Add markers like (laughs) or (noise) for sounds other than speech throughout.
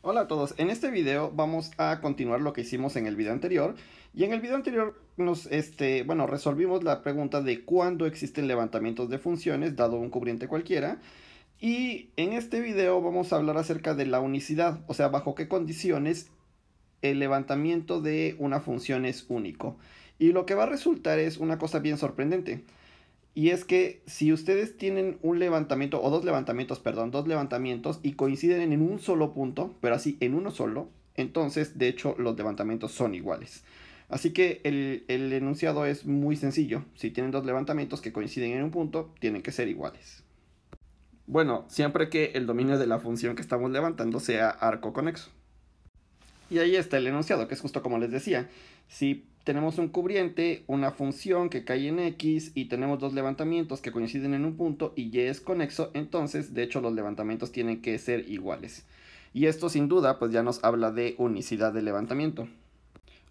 Hola a todos, en este video vamos a continuar lo que hicimos en el video anterior y en el video anterior nos, este, bueno, resolvimos la pregunta de cuándo existen levantamientos de funciones dado un cubriente cualquiera y en este video vamos a hablar acerca de la unicidad, o sea, bajo qué condiciones el levantamiento de una función es único. Y lo que va a resultar es una cosa bien sorprendente. Y es que si ustedes tienen un levantamiento, o dos levantamientos, perdón, dos levantamientos y coinciden en un solo punto, pero así en uno solo, entonces de hecho los levantamientos son iguales. Así que el, el enunciado es muy sencillo. Si tienen dos levantamientos que coinciden en un punto, tienen que ser iguales. Bueno, siempre que el dominio de la función que estamos levantando sea arco conexo. Y ahí está el enunciado, que es justo como les decía. Si tenemos un cubriente, una función que cae en X y tenemos dos levantamientos que coinciden en un punto y Y es conexo, entonces de hecho los levantamientos tienen que ser iguales. Y esto sin duda pues ya nos habla de unicidad de levantamiento.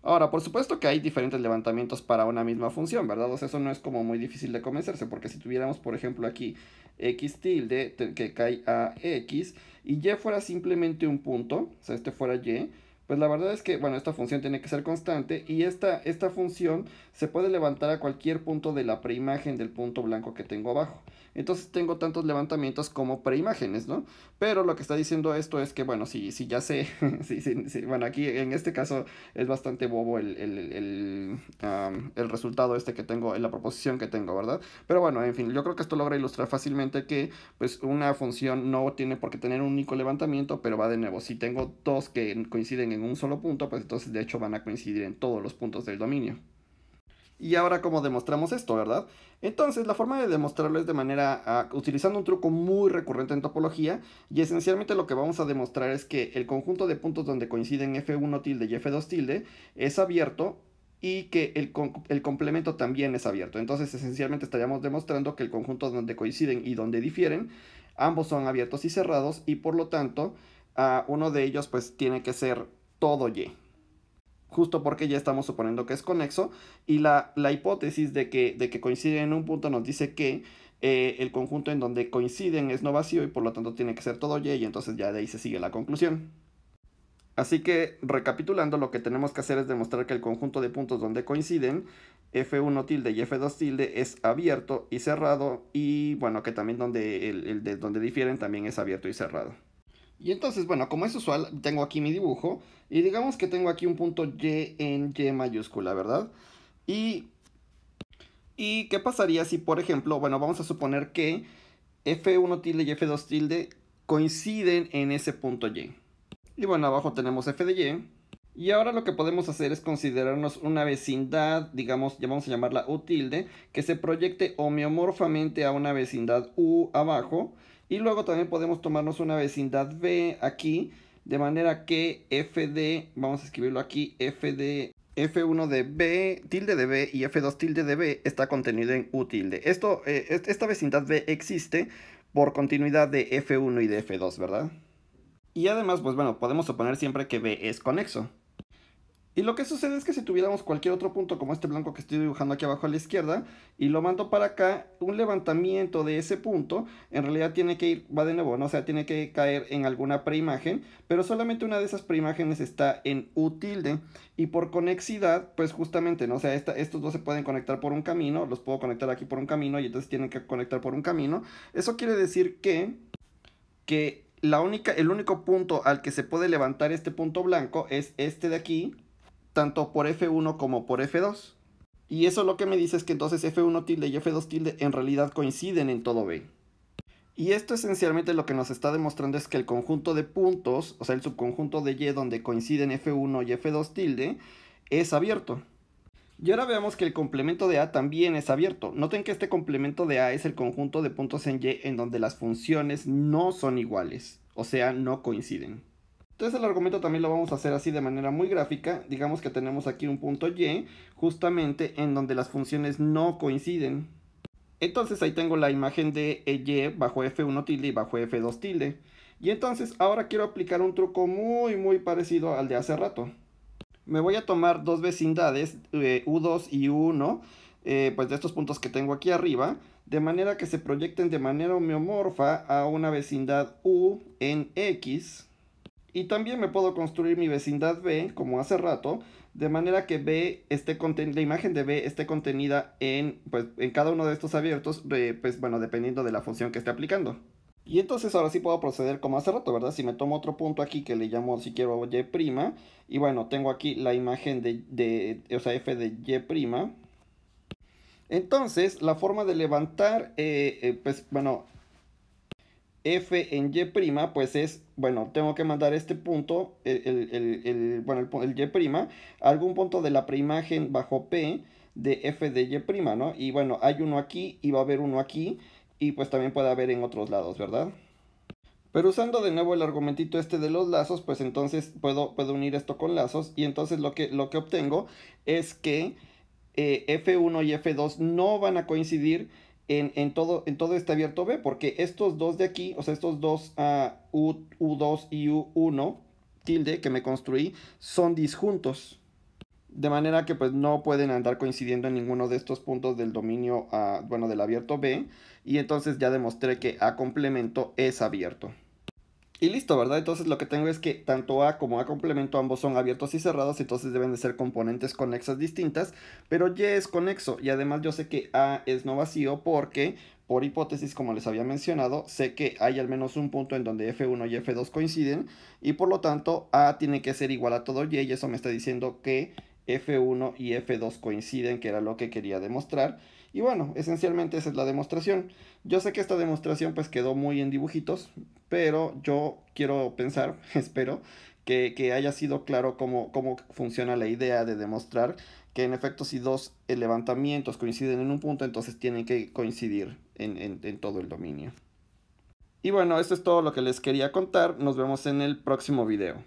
Ahora, por supuesto que hay diferentes levantamientos para una misma función, ¿verdad? O sea, eso no es como muy difícil de convencerse, porque si tuviéramos, por ejemplo, aquí x tilde que cae a x y y fuera simplemente un punto, o sea, este fuera y, pues la verdad es que, bueno, esta función tiene que ser constante y esta, esta función se puede levantar a cualquier punto de la preimagen del punto blanco que tengo abajo. Entonces tengo tantos levantamientos como preimágenes, ¿no? Pero lo que está diciendo esto es que, bueno, si, si ya sé, (laughs) si, si, bueno, aquí en este caso es bastante bobo el, el, el, resultado este que tengo, en la proposición que tengo, ¿verdad? Pero bueno, en fin, yo creo que esto logra ilustrar fácilmente que, pues, una función no tiene por qué tener un único levantamiento, pero va de nuevo, si tengo dos que coinciden en un solo punto, pues entonces de hecho van a coincidir en todos los puntos del dominio. Y ahora, ¿cómo demostramos esto, verdad? Entonces, la forma de demostrarlo es de manera, ah, utilizando un truco muy recurrente en topología, y esencialmente lo que vamos a demostrar es que el conjunto de puntos donde coinciden f1 tilde y f2 tilde es abierto y que el, el, complemento también es abierto. Entonces, esencialmente estaríamos demostrando que el conjunto donde coinciden y donde difieren, ambos son abiertos y cerrados, y por lo tanto, uh, uno de ellos pues tiene que ser todo y justo porque ya estamos suponiendo que es conexo, y la, la hipótesis de que, de que coinciden en un punto nos dice que eh, el conjunto en donde coinciden es no vacío y por lo tanto tiene que ser todo y, y entonces ya de ahí se sigue la conclusión. Así que, recapitulando, lo que tenemos que hacer es demostrar que el conjunto de puntos donde coinciden, f1 tilde y f2 tilde, es abierto y cerrado, y bueno, que también donde, el, el de donde difieren también es abierto y cerrado. Y entonces, bueno, como es usual, tengo aquí mi dibujo. Y digamos que tengo aquí un punto Y en Y mayúscula, ¿verdad? Y, y ¿qué pasaría si, por ejemplo, bueno, vamos a suponer que F1 tilde y F2 tilde coinciden en ese punto Y. Y bueno, abajo tenemos F de Y. Y ahora lo que podemos hacer es considerarnos una vecindad, digamos, ya vamos a llamarla U tilde, que se proyecte homeomorfamente a una vecindad U abajo y luego también podemos tomarnos una vecindad B aquí, de manera que f de, vamos a escribirlo aquí, f de F1 de B, tilde de B y F2 tilde de B está contenido en U tilde. Esto, eh, esta vecindad B existe por continuidad de F1 y de F2, ¿verdad? Y además, pues bueno, podemos suponer siempre que B es conexo. Y lo que sucede es que si tuviéramos cualquier otro punto como este blanco que estoy dibujando aquí abajo a la izquierda y lo mando para acá, un levantamiento de ese punto en realidad tiene que ir, va de nuevo, ¿no? O sea, tiene que caer en alguna preimagen, pero solamente una de esas preimágenes está en U tilde y por conexidad, pues justamente, ¿no? O sea, estos dos se pueden conectar por un camino, los puedo conectar aquí por un camino y entonces tienen que conectar por un camino. Eso quiere decir que, que la única, el único punto al que se puede levantar este punto blanco es este de aquí, tanto por F1 como por F2. Y eso lo que me dice es que entonces F1 tilde y F2 tilde en realidad coinciden en todo B. Y esto esencialmente lo que nos está demostrando es que el conjunto de puntos, o sea el subconjunto de Y donde coinciden F1 y F2 tilde, es abierto. Y ahora veamos que el complemento de A también es abierto. Noten que este complemento de A es el conjunto de puntos en Y en donde las funciones no son iguales, o sea, no coinciden. Entonces el argumento también lo vamos a hacer así de manera muy gráfica. Digamos que tenemos aquí un punto y justamente en donde las funciones no coinciden. Entonces ahí tengo la imagen de y bajo f1 tilde y bajo f2 tilde. Y entonces ahora quiero aplicar un truco muy muy parecido al de hace rato. Me voy a tomar dos vecindades, eh, u2 y u1, eh, pues de estos puntos que tengo aquí arriba, de manera que se proyecten de manera homeomorfa a una vecindad u en x Y también me puedo construir mi vecindad B, como hace rato, de manera que B esté la imagen de B esté contenida en, pues, en cada uno de estos abiertos, pues bueno, dependiendo de la función que esté aplicando. Y entonces ahora sí puedo proceder como hace rato, ¿verdad? Si me tomo otro punto aquí que le llamo, si quiero, y', y bueno, tengo aquí la imagen de, de o sea, f de y', entonces, la forma de levantar, eh, eh, pues, bueno, f en y', pues es, bueno, tengo que mandar este punto, el, el, el, bueno, el, y', a algún punto de la preimagen bajo p de f de y', ¿no? Y bueno, hay uno aquí y va a haber uno aquí, y pues también puede haber en otros lados, ¿verdad? Pero usando de nuevo el argumentito este de los lazos, pues entonces puedo, puedo unir esto con lazos, y entonces lo que, lo que obtengo es que eh, F1 y F2 no van a coincidir en, todo, en todo este abierto B, porque estos dos de aquí, o sea, estos dos uh, U, 2 y U1 tilde que me construí son disjuntos. De manera que pues no pueden andar coincidiendo en ninguno de estos puntos del dominio, uh, bueno, del abierto B. Y entonces ya demostré que A complemento es abierto. Y listo, ¿verdad? Entonces lo que tengo es que tanto A como A complemento ambos son abiertos y cerrados, entonces deben de ser componentes conexas distintas, pero Y es conexo y además yo sé que A es no vacío porque, por hipótesis como les había mencionado, sé que hay al menos un punto en donde F1 y F2 coinciden y por lo tanto A tiene que ser igual a todo Y y eso me está diciendo que F1 y F2 coinciden, que era lo que quería demostrar. Y bueno, esencialmente esa es la demostración. Yo sé que esta demostración pues quedó muy en dibujitos, pero yo quiero pensar, (laughs) espero, que, haya sido claro cómo, cómo funciona la idea de demostrar que en efecto si dos levantamientos coinciden en un punto, entonces tienen que coincidir en, en todo el dominio. Y bueno, esto es todo lo que les quería contar. Nos vemos en el próximo video.